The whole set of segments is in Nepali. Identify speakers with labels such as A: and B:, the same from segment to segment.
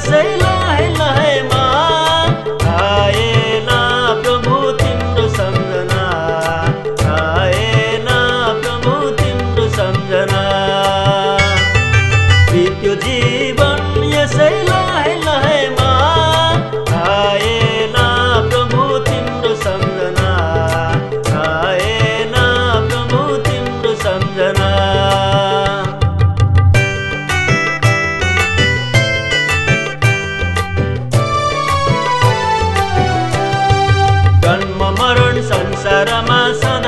A: செய்ய para más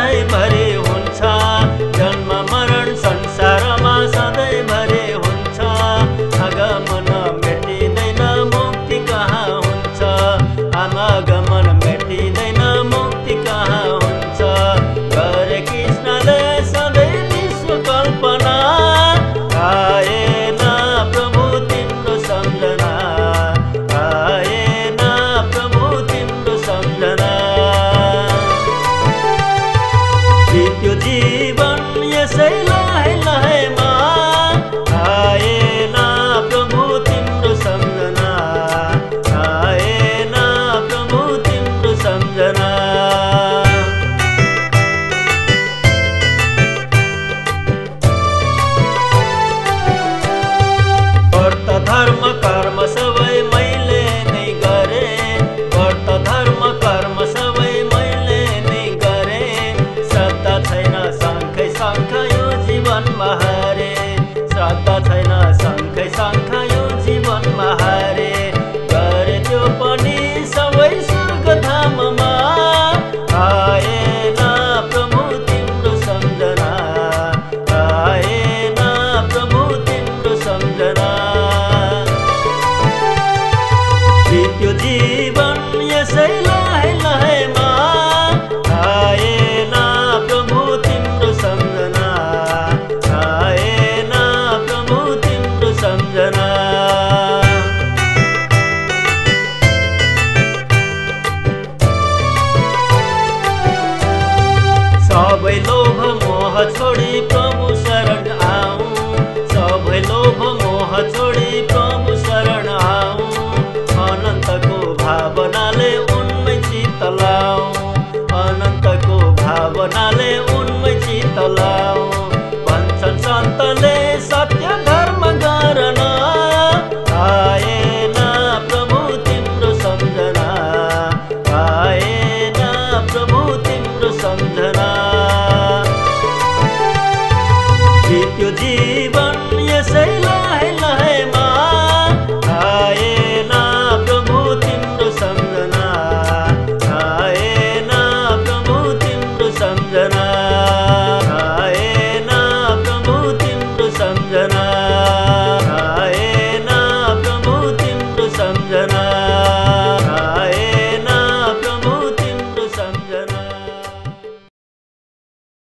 A: धर्म कर्म सबै मैले नै गरे। व्रत धर्म कर्म सबै मैले नै गरे। सत्ता छैन शङ्खै शङ्ख यो जीवनमा हरे। श्रद्धा छैन छोड़ी